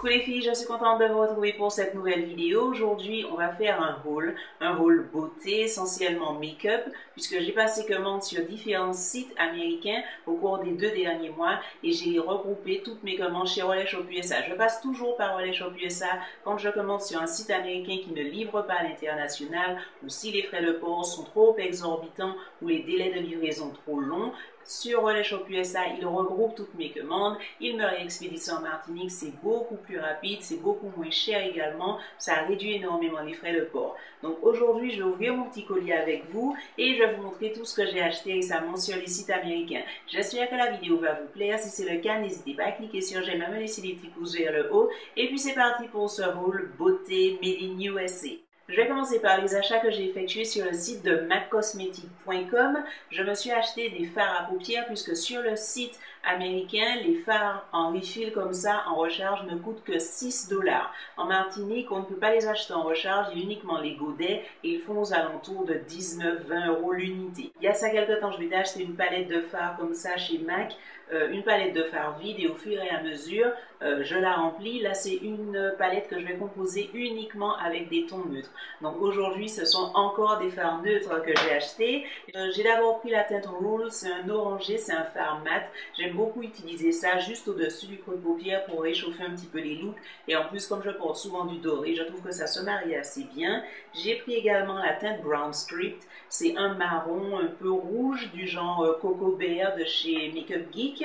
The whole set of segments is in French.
Coucou les filles, je suis contente de vous retrouver pour cette nouvelle vidéo. Aujourd'hui, on va faire un haul, un haul beauté, essentiellement make-up, puisque j'ai passé commande sur différents sites américains au cours des deux derniers mois et j'ai regroupé toutes mes commandes chez Relais Shop USA. Je passe toujours par Relais Shop USA quand je commande sur un site américain qui ne livre pas à l'international ou si les frais de port sont trop exorbitants ou les délais de livraison trop longs. Sur Relais Shop USA, il regroupe toutes mes commandes. Il me réexpédie ça en Martinique. C'est beaucoup plus rapide, c'est beaucoup moins cher également. Ça réduit énormément les frais de port. Donc aujourd'hui, je vais ouvrir mon petit colis avec vous et je vais vous montrer tout ce que j'ai acheté récemment sur les sites américains. J'espère que la vidéo va vous plaire. Si c'est le cas, n'hésitez pas à cliquer sur j'aime, à me laisser des petits pouces vers le haut. Et puis c'est parti pour ce rôle beauté made in USA. Je vais commencer par les achats que j'ai effectués sur le site de maccosmetic.com. Je me suis acheté des fards à paupières puisque sur le site américain, les fards en refill comme ça, en recharge, ne coûtent que 6 dollars. En Martinique, on ne peut pas les acheter en recharge, il y a uniquement les godets et ils font aux alentours de 19-20 euros l'unité. Il y a ça quelques temps, je m'étais acheté une palette de fards comme ça chez MAC, euh, une palette de fards vide et au fur et à mesure, euh, je la remplis. Là, c'est une palette que je vais composer uniquement avec des tons neutres. Donc aujourd'hui, ce sont encore des fards neutres que j'ai achetés. Euh, j'ai d'abord pris la teinte Rule, c'est un orangé, c'est un fard mat. Beaucoup utiliser ça juste au-dessus du creux de paupière pour réchauffer un petit peu les looks. Et en plus, comme je porte souvent du doré, je trouve que ça se marie assez bien. J'ai pris également la teinte Brown Script. C'est un marron un peu rouge du genre euh, Coco Bear de chez Makeup Geek.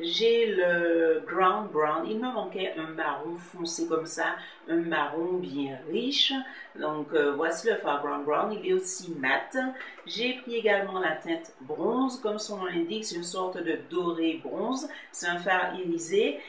J'ai le Ground Brown. Il me manquait un marron foncé comme ça, un marron bien riche. Donc euh, voici le fard Brown Brown. Il est aussi mat. J'ai pris également la teinte bronze. Comme son nom l'indique, c'est une sorte de doré bronze. C'est un fard irisé.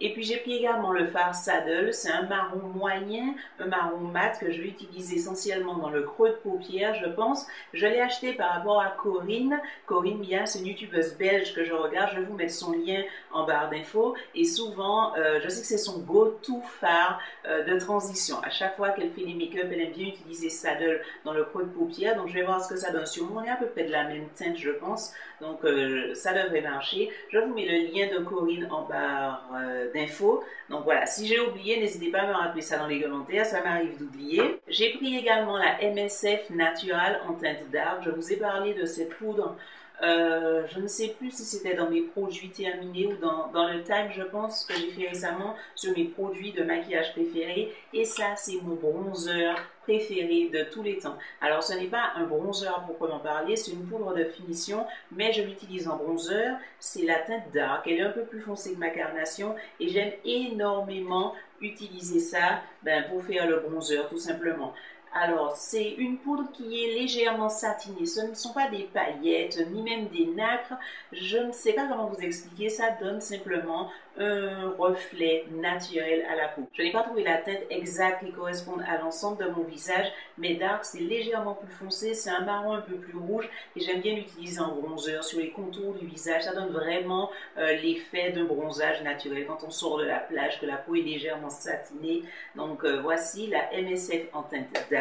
Et puis j'ai pris également le fard Saddle, c'est un marron moyen, un marron mat que je vais utiliser essentiellement dans le creux de paupière, je pense. Je l'ai acheté par rapport à Corinne. Corinne Mia, c'est une youtubeuse belge que je regarde. Je vais vous mettre son lien en barre d'infos. Et souvent, euh, je sais que c'est son go-to fard euh, de transition. À chaque fois qu'elle fait les make-up, elle aime bien utiliser Saddle dans le creux de paupière. Donc je vais voir ce que ça donne sur moi. On est à peu près de la même teinte, je pense. Donc euh, ça devrait marcher. Je vous mets le lien de Corinne en barre d'infos. Donc voilà, si j'ai oublié, n'hésitez pas à me rappeler ça dans les commentaires, ça m'arrive d'oublier. J'ai pris également la MSF Natural en teinte d'arbre. Je vous ai parlé de cette poudre euh, je ne sais plus si c'était dans mes produits terminés ou dans, le time, je pense, que j'ai fait récemment sur mes produits de maquillage préférés. Et ça, c'est mon bronzer préféré de tous les temps. Alors, ce n'est pas un bronzer proprement parler, c'est une poudre de finition, mais je l'utilise en bronzer. C'est la teinte dark. Elle est un peu plus foncée que ma carnation et j'aime énormément utiliser ça ben, pour faire le bronzer, tout simplement. Alors, c'est une poudre qui est légèrement satinée. Ce ne sont pas des paillettes, ni même des nacres. Je ne sais pas comment vous expliquer. Ça donne simplement un reflet naturel à la peau. Je n'ai pas trouvé la teinte exacte qui corresponde à l'ensemble de mon visage, mais Dark, c'est légèrement plus foncé. C'est un marron un peu plus rouge et j'aime bien l'utiliser en bronzer sur les contours du visage. Ça donne vraiment euh, l'effet d'un bronzage naturel quand on sort de la plage, que la peau est légèrement satinée. Donc, euh, voici la MSF en teinte Dark.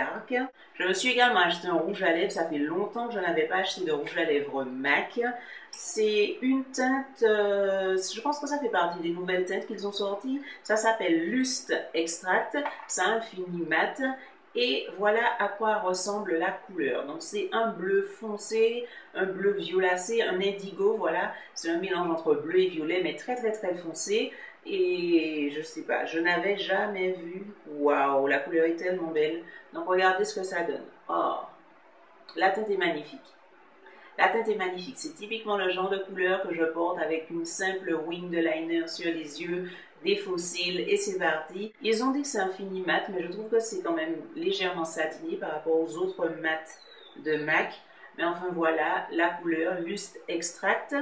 Je me suis également acheté un rouge à lèvres. Ça fait longtemps que je n'avais pas acheté de rouge à lèvres MAC. C'est une teinte, euh, je pense que ça fait partie des nouvelles teintes qu'ils ont sorties. Ça s'appelle Lust Extract. Ça un fini mat. Et voilà à quoi ressemble la couleur. Donc c'est un bleu foncé, un bleu violacé, un indigo, voilà. C'est un mélange entre bleu et violet, mais très très très foncé. Et je sais pas, je n'avais jamais vu. Waouh, la couleur est tellement belle. Donc regardez ce que ça donne. Oh, la teinte est magnifique. La teinte est magnifique. C'est typiquement le genre de couleur que je porte avec une simple wing de liner sur les yeux, des fossiles et c'est parti. Ils ont dit que c'est un fini mat, mais je trouve que c'est quand même légèrement satiné par rapport aux autres mats de MAC. Mais enfin voilà, la couleur Lust Extract.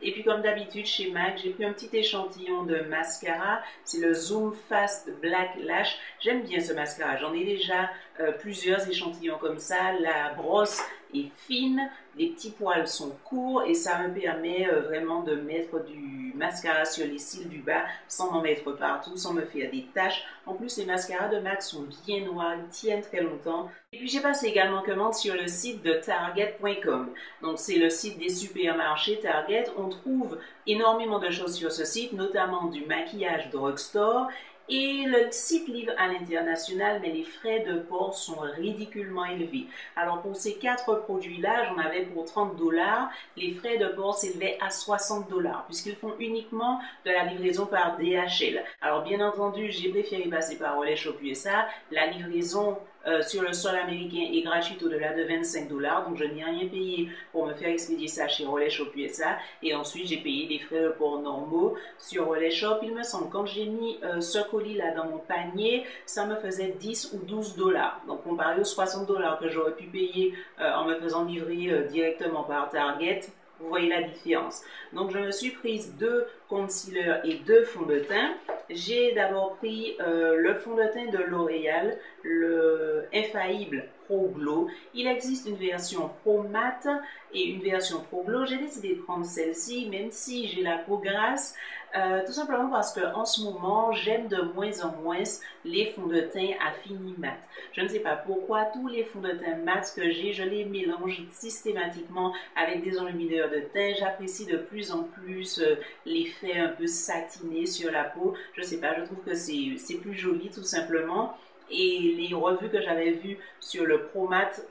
Et puis comme d'habitude chez MAC, j'ai pris un petit échantillon de mascara. C'est le Zoom Fast Black Lash. J'aime bien ce mascara. J'en ai déjà euh, plusieurs échantillons comme ça. La brosse est fine, les petits poils sont courts et ça me permet euh, vraiment de mettre du mascara sur les cils du bas sans m'en mettre partout, sans me faire des taches. En plus, les mascaras de MAC sont bien noirs, ils tiennent très longtemps. Et puis j'ai passé également commande sur le site de Target.com. Donc c'est le site des supermarchés Target. On trouve énormément de choses sur ce site, notamment du maquillage drugstore et le site livre à l'international, mais les frais de port sont ridiculement élevés. Alors pour ces quatre produits-là, j'en avais pour 30 dollars. Les frais de port s'élevaient à 60 dollars, puisqu'ils font uniquement de la livraison par DHL. Alors bien entendu, j'ai préféré passer par Relais Shop USA. La livraison euh, sur le sol américain est gratuite au-delà de 25 dollars, donc je n'ai rien payé pour me faire expédier ça chez Relais Shop USA. Et ensuite, j'ai payé les frais de port normaux sur Relais Shop. Il me semble, quand j'ai mis euh, ce colis-là dans mon panier, ça me faisait 10 ou 12 dollars. Donc comparé aux 60 dollars que j'aurais pu payer euh, en me faisant livrer directement par Target, vous voyez la différence. Donc, je me suis prise deux concealers et deux fonds de teint. J'ai d'abord pris euh, le fond de teint de L'Oréal, le Infaillible Pro Glow. Il existe une version Pro Matte et une version Pro Glow. J'ai décidé de prendre celle-ci, même si j'ai la peau grasse, euh, tout simplement parce que en ce moment, j'aime de moins en moins les fonds de teint à fini mat. Je ne sais pas pourquoi tous les fonds de teint mat que j'ai, je les mélange systématiquement avec des enlumineurs de teint. J'apprécie de plus en plus euh, l'effet un peu satiné sur la peau. Je ne sais pas, je trouve que c'est plus joli tout simplement. Et les revues que j'avais vues sur le Pro Mat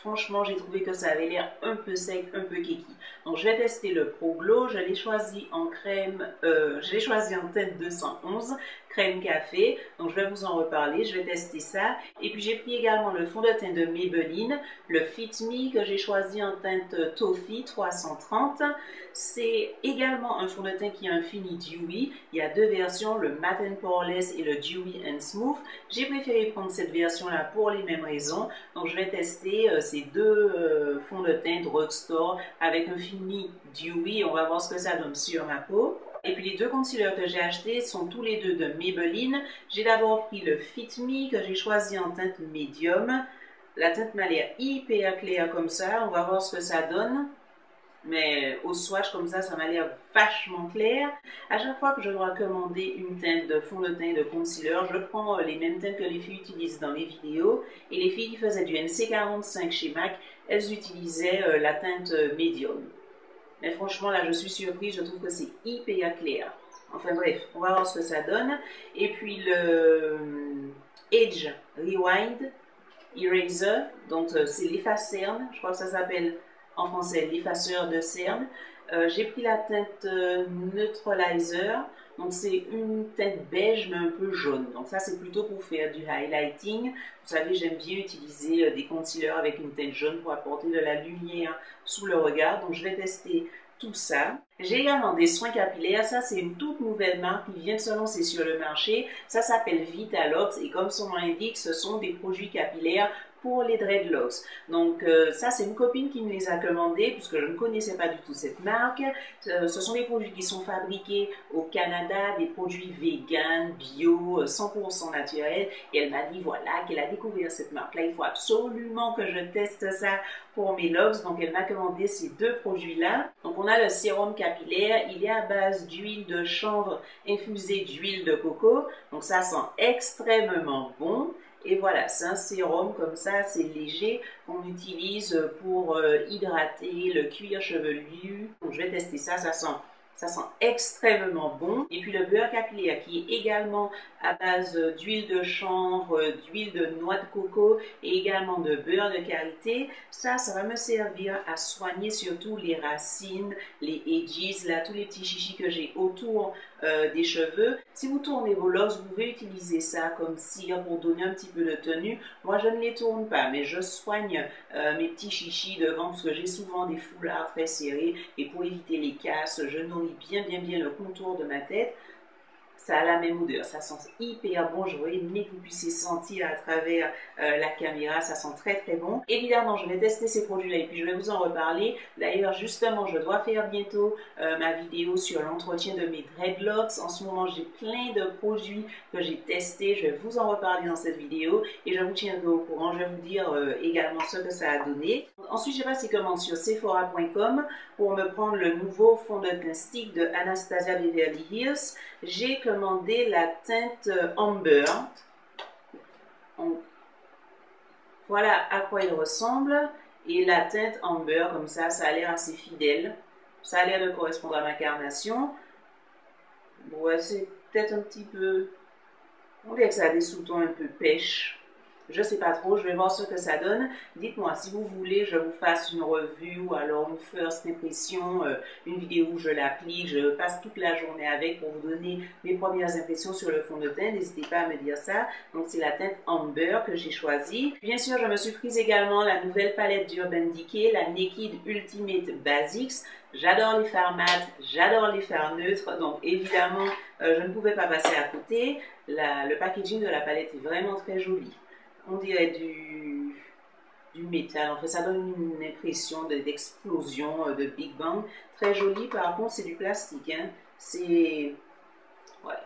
franchement, j'ai trouvé que ça avait l'air un peu sec, un peu kiki. Donc, je vais tester le Pro Glow. Je l'ai choisi en crème, euh, je l'ai choisi en teinte 211 crème café. Donc, je vais vous en reparler. Je vais tester ça. Et puis, j'ai pris également le fond de teint de Maybelline, le Fit Me que j'ai choisi en teinte Toffee 330. C'est également un fond de teint qui a un fini dewy. Il y a deux versions, le Matte and Poreless et le Dewy Smooth. J'ai préféré prendre cette version-là pour les mêmes raisons. Donc, je vais tester euh, ces deux euh, fonds de teint drugstore avec un fini dewy. On va voir ce que ça donne sur ma peau. Et puis les deux concealers que j'ai achetés sont tous les deux de Maybelline. J'ai d'abord pris le Fit Me que j'ai choisi en teinte médium. La teinte m'a l'air hyper claire comme ça. On va voir ce que ça donne. Mais au swatch comme ça, ça m'a l'air vachement clair. À chaque fois que je dois commander une teinte de fond de teint de concealer, je prends les mêmes teintes que les filles utilisent dans les vidéos. Et les filles qui faisaient du NC45 chez MAC, elles utilisaient euh, la teinte médium. Mais franchement, là, je suis surprise. Je trouve que c'est hyper clair. Enfin bref, on va voir ce que ça donne. Et puis le euh, Edge Rewind Eraser. Donc, euh, c'est l'efface cerne. Je crois que ça s'appelle en français l'effaceur de cerne. Euh, j'ai pris la teinte Neutralizer. Donc c'est une teinte beige mais un peu jaune. Donc ça c'est plutôt pour faire du highlighting. Vous savez j'aime bien utiliser euh, des concealers avec une teinte jaune pour apporter de la lumière sous le regard. Donc je vais tester tout ça. J'ai également des soins capillaires. Ça, c'est une toute nouvelle marque qui vient de se lancer sur le marché. Ça s'appelle Vitalox et comme son nom l'indique, ce sont des produits capillaires pour les dreadlocks. Donc euh, ça, c'est une copine qui me les a commandés puisque je ne connaissais pas du tout cette marque. Euh, ce sont des produits qui sont fabriqués au Canada, des produits vegan, bio, 100% euh, naturels. Et elle m'a dit voilà qu'elle a découvert cette marque-là. Il faut absolument que je teste ça pour mes locks. Donc elle m'a commandé ces deux produits-là. Donc on a le sérum capillaire. Il est à base d'huile de chanvre infusée d'huile de coco. Donc ça sent extrêmement bon. Et voilà, c'est un sérum comme ça, c'est léger, qu'on utilise pour euh, hydrater le cuir chevelu. Donc je vais tester ça, ça sent ça sent extrêmement bon. Et puis le beurre capillaire qui est également à base d'huile de chanvre, d'huile de noix de coco et également de beurre de qualité. Ça, ça va me servir à soigner surtout les racines, les edges, là, tous les petits chichis que j'ai autour euh, des cheveux. Si vous tournez vos locks, vous pouvez utiliser ça comme cire pour donner un petit peu de tenue. Moi, je ne les tourne pas, mais je soigne euh, mes petits chichis devant parce que j'ai souvent des foulards très serrés et pour éviter les casses, je nourris bien bien bien le contour de ma tête. Ça a la même odeur, ça sent hyper bon. J'aurais aimé que vous puissiez sentir à travers euh, la caméra, ça sent très très bon. Évidemment, je vais tester ces produits-là et puis je vais vous en reparler. D'ailleurs, justement, je dois faire bientôt euh, ma vidéo sur l'entretien de mes dreadlocks. En ce moment, j'ai plein de produits que j'ai testés. Je vais vous en reparler dans cette vidéo et je vous tiendrai au courant. Je vais vous dire euh, également ce que ça a donné. Ensuite, j'ai passé commande sur Sephora.com pour me prendre le nouveau fond de teint stick de Anastasia Beverly Hills. J'ai commandé la teinte Amber. Voilà à quoi il ressemble. Et la teinte Amber, comme ça, ça a l'air assez fidèle. Ça a l'air de correspondre à ma carnation. C'est peut-être un petit peu... On dirait que ça a des sous-tons un peu pêche. Je sais pas trop, je vais voir ce que ça donne. Dites-moi si vous voulez, je vous fasse une revue ou alors une first impression, euh, une vidéo où je l'applique. Je passe toute la journée avec pour vous donner mes premières impressions sur le fond de teint. N'hésitez pas à me dire ça. Donc c'est la teinte Amber que j'ai choisie. Bien sûr, je me suis prise également la nouvelle palette d'Urban Decay, la Naked Ultimate Basics. J'adore les fards mat, j'adore les fards neutres, donc évidemment, euh, je ne pouvais pas passer à côté. le packaging de la palette est vraiment très joli on dirait du, du métal. En fait, ça donne une impression d'explosion, euh, de, Big Bang. Très joli. Par contre, c'est du plastique. Hein. C'est...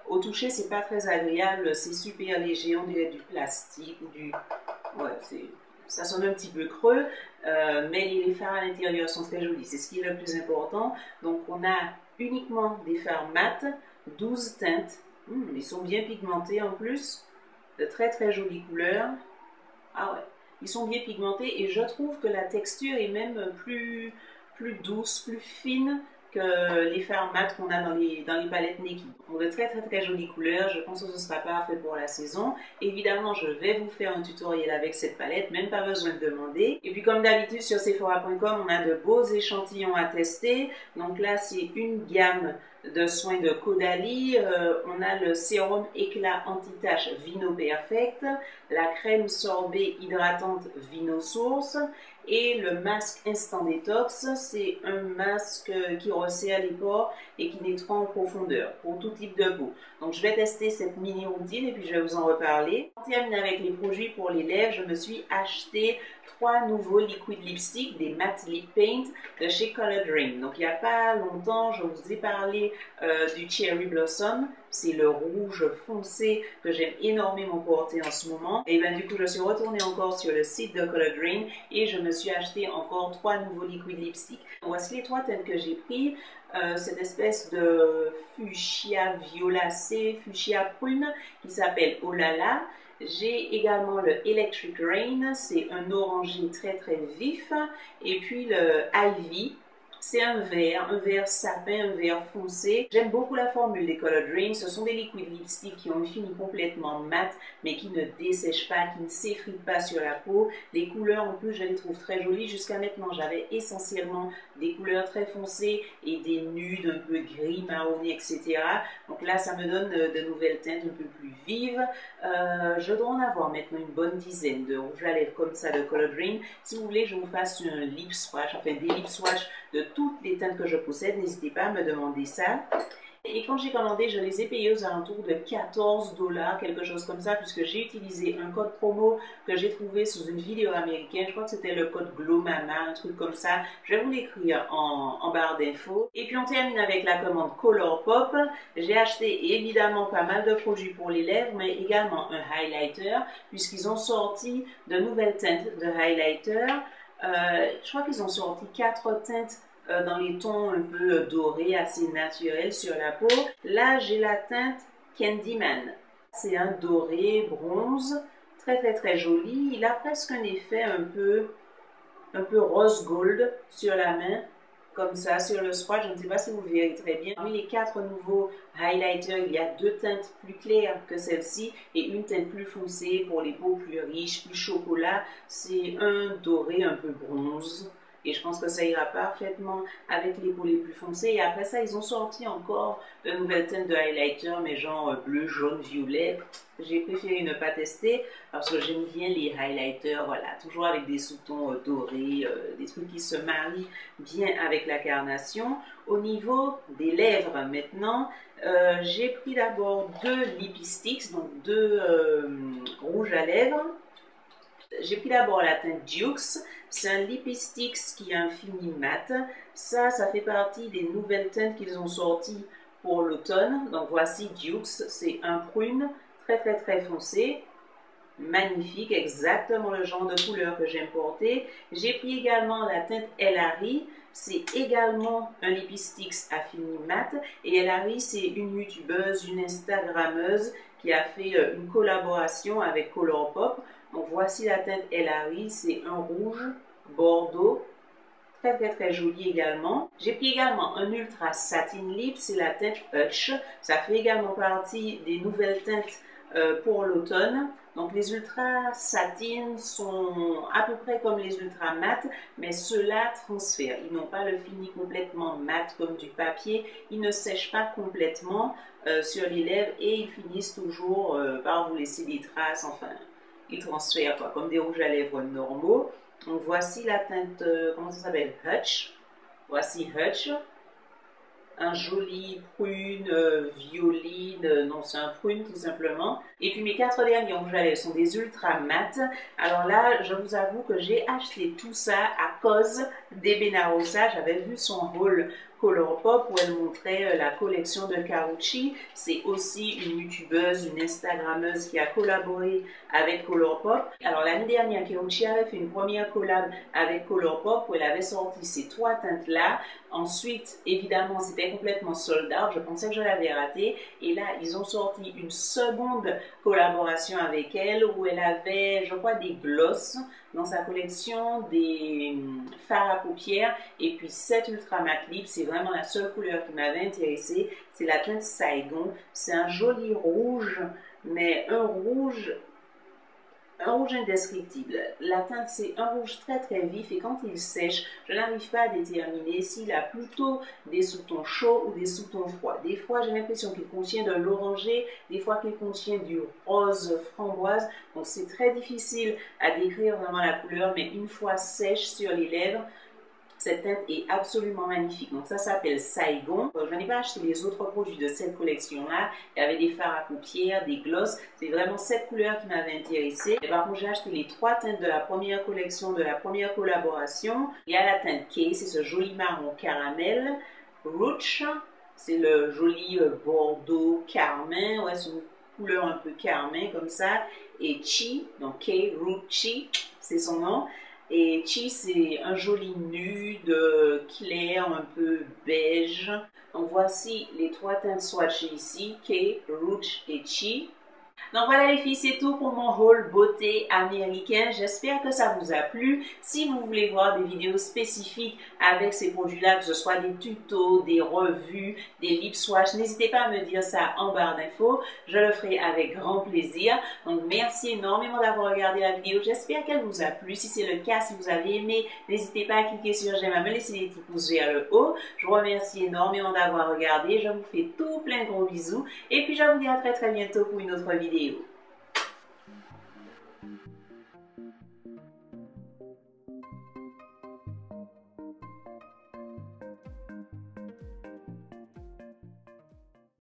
Au toucher, c'est pas très agréable. C'est super léger. On dirait du plastique du... Ouais. Ça sonne un petit peu creux, euh, mais les fards à l'intérieur sont très jolis. C'est ce qui est le plus important. Donc, on a uniquement des fards mat, 12 teintes. Hmm, ils sont bien pigmentés en plus. De très très jolies couleurs. Ah ouais, ils sont bien pigmentés et je trouve que la texture est même plus, plus douce, plus fine que les fards mat qu'on a dans les, dans les palettes Nikki. On de très très très jolies couleurs, je pense que ce sera parfait pour la saison. Évidemment, je vais vous faire un tutoriel avec cette palette, même pas besoin de demander. Et puis comme d'habitude sur Sephora.com, on a de beaux échantillons à tester. Donc là, c'est une gamme de soins de Caudalie. Euh, on a le sérum éclat anti-tache Vino Perfect, la crème sorbet hydratante Vino Source et le masque Instant Detox. C'est un masque qui resserre les pores et qui nettoie en profondeur pour tout type de peau. Donc je vais tester cette mini routine et puis je vais vous en reparler. On termine avec les produits pour les lèvres. Je me suis acheté trois nouveaux liquid lipstick, des matte lip paint de chez Color Dream. Donc il n'y a pas longtemps, je vous ai parlé euh, du Cherry Blossom. C'est le rouge foncé que j'aime énormément porter en ce moment. Et bien du coup, je suis retournée encore sur le site de Color Dream et je me suis acheté encore trois nouveaux liquid lipstick. Voici les trois teintes que j'ai pris? Euh, cette espèce de fuchsia violacé, fuchsia prune qui s'appelle Olala. J'ai également le Electric Rain, c'est un orangé très très vif. Et puis le Ivy, c'est un vert, un vert sapin, un vert foncé. J'aime beaucoup la formule des Color Dream. Ce sont des liquides lipsticks qui ont une fini complètement mat, mais qui ne dessèchent pas, qui ne s'effritent pas sur la peau. Les couleurs, en plus, je les trouve très jolies. Jusqu'à maintenant, j'avais essentiellement des couleurs très foncées et des nudes un peu gris, marronné, etc. Donc là, ça me donne euh, de nouvelles teintes un peu plus vives. Euh, je dois en avoir maintenant une bonne dizaine de rouges à lèvres comme ça de Color Dream. Si vous voulez, je vous fasse un lip swatch, enfin des lip swatch de toutes les teintes que je possède. N'hésitez pas à me demander ça. Et quand j'ai commandé, je les ai payés aux alentours de 14 dollars, quelque chose comme ça, puisque j'ai utilisé un code promo que j'ai trouvé sous une vidéo américaine. Je crois que c'était le code GLOWMAMA, un truc comme ça. Je vais vous l'écrire en, en, barre d'infos. Et puis on termine avec la commande Color Pop. J'ai acheté évidemment pas mal de produits pour les lèvres, mais également un highlighter, puisqu'ils ont sorti de nouvelles teintes de highlighter. Euh, je crois qu'ils ont sorti quatre teintes euh, dans les tons un peu dorés, assez naturels sur la peau. Là, j'ai la teinte Candyman. C'est un doré bronze, très très très joli. Il a presque un effet un peu, un peu rose gold sur la main comme ça sur le swatch. Je ne sais pas si vous verrez très bien. Parmi les quatre nouveaux highlighters, il y a deux teintes plus claires que celle-ci et une teinte plus foncée pour les peaux plus riches, plus chocolat. C'est un doré un peu bronze. Et je pense que ça ira parfaitement avec les peaux les plus foncées. Et après ça, ils ont sorti encore de nouvelles teintes de highlighter, mais genre euh, bleu, jaune, violet. J'ai préféré ne pas tester parce que j'aime bien les highlighters, voilà, toujours avec des sous-tons euh, dorés, euh, des trucs qui se marient bien avec la carnation. Au niveau des lèvres maintenant, j'ai pris d'abord deux Lipistics, donc deux rouges à lèvres. J'ai pris d'abord la teinte Dukes. C'est un Lipsticks qui est un fini mat. Ça, ça fait partie des nouvelles teintes qu'ils ont sorties pour l'automne. Donc voici Dukes. C'est un prune très très très foncé. Magnifique, exactement le genre de couleur que j'aime porter. J'ai pris également la teinte Elari. C'est également un Lipsticks à fini mat. Et Elari, c'est une youtubeuse, une instagrammeuse qui a fait euh, une collaboration avec Colourpop donc voici la teinte Elari, c'est un rouge bordeaux, très très très joli également. J'ai pris également un Ultra Satin Lip, c'est la teinte Hutch. Ça fait également partie des nouvelles teintes euh, pour l'automne. Donc les ultra satin sont à peu près comme les ultra mat, mais ceux-là transfèrent. Ils n'ont pas le fini complètement mat comme du papier. Ils ne sèchent pas complètement euh, sur les lèvres et ils finissent toujours euh, par vous laisser des traces. Enfin, ils transfèrent quoi, comme des rouges à lèvres normaux. Donc voici la teinte, euh, comment ça s'appelle? Hutch. Voici Hutch. Un joli prune, euh, violine, euh, non c'est un prune tout simplement. Et puis mes quatre derniers sont des ultra mat. Alors là, je vous avoue que j'ai acheté tout ça à cause des Benarosa. J'avais vu son haul Colourpop où elle montrait euh, la collection de Carucci. C'est aussi une youtubeuse, une instagrammeuse qui a collaboré avec Colourpop. Alors l'année dernière, Carucci avait fait une première collab avec Colourpop où elle avait sorti ces trois teintes-là. Ensuite, évidemment, c'était complètement sold out. Je pensais que je l'avais raté. Et là, ils ont sorti une seconde collaboration avec elle où elle avait, je crois, des gloss dans sa collection des hum, fards à paupières. Et puis cette Ultra Matte Lip, c'est vraiment la seule couleur qui m'avait intéressée. C'est la teinte Saigon. C'est un joli rouge, mais un rouge un rouge indescriptible. La teinte, c'est un rouge très très vif et quand il sèche, je n'arrive pas à déterminer s'il a plutôt des sous-tons chauds ou des sous-tons froids. Des fois, j'ai l'impression qu'il contient de l'oranger, des fois qu'il contient du rose framboise. Donc, c'est très difficile à décrire vraiment la couleur, mais une fois sèche sur les lèvres, cette teinte est absolument magnifique. Donc ça s'appelle Saigon. Euh, je n'ai pas acheté les autres produits de cette collection-là. Il y avait des fards à paupières, des glosses. C'est vraiment cette couleur qui m'avait intéressée. Et par contre, j'ai acheté les trois teintes de la première collection, de la première collaboration. Il y a la teinte K, c'est ce joli marron caramel. Rouge, c'est le joli euh, bordeaux carmin. Ouais, c'est une couleur un peu carmin comme ça. Et Chi, donc K, Chi, c'est son nom. Et Chi, c'est un joli nude clair, un peu beige. Donc voici les trois teintes swatchées ici, K, Rouge et Chi. Donc voilà les filles, c'est tout pour mon haul beauté américain. J'espère que ça vous a plu. Si vous voulez voir des vidéos spécifiques avec ces produits-là, que ce soit des tutos, des revues, des lip swatch, n'hésitez pas à me dire ça en barre d'infos. Je le ferai avec grand plaisir. Donc merci énormément d'avoir regardé la vidéo. J'espère qu'elle vous a plu. Si c'est le cas, si vous avez aimé, n'hésitez pas à cliquer sur j'aime, à me laisser des petits pouces vers le haut. Je vous remercie énormément d'avoir regardé. Je vous fais tout plein de gros bisous. Et puis je vous dis à très très bientôt pour une autre vidéo. You.